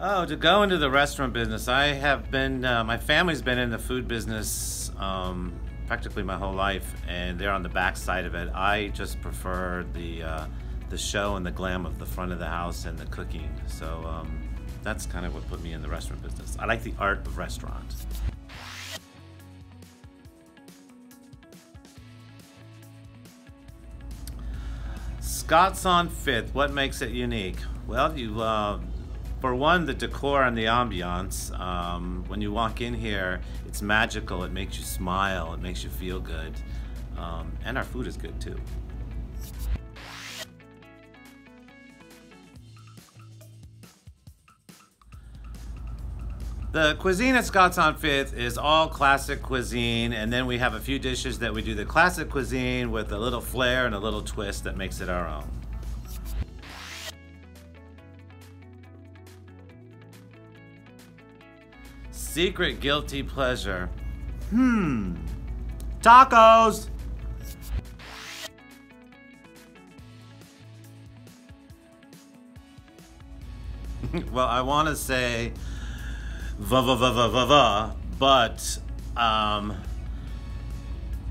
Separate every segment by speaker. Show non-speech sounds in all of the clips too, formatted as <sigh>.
Speaker 1: Oh, to go into the restaurant business, I have been, uh, my family's been in the food business um, practically my whole life, and they're on the back side of it. I just prefer the, uh, the show and the glam of the front of the house and the cooking. So um, that's kind of what put me in the restaurant business. I like the art of restaurant. Scott's on Fifth. What makes it unique? Well, you, uh, for one, the decor and the ambiance. Um, when you walk in here, it's magical. It makes you smile. It makes you feel good, um, and our food is good too. The cuisine at Scott's on Fifth is all classic cuisine, and then we have a few dishes that we do the classic cuisine with a little flair and a little twist that makes it our own. Secret guilty pleasure. Hmm. Tacos! <laughs> well, I want to say va va va va va va, but um,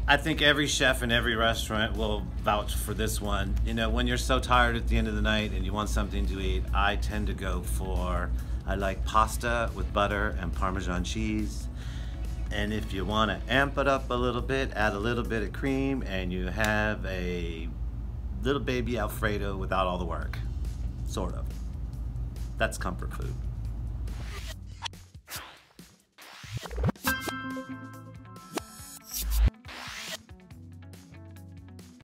Speaker 1: I think every chef in every restaurant will vouch for this one. You know, when you're so tired at the end of the night and you want something to eat, I tend to go for, I like pasta with butter and Parmesan cheese. And if you want to amp it up a little bit, add a little bit of cream and you have a little baby Alfredo without all the work. Sort of. That's comfort food.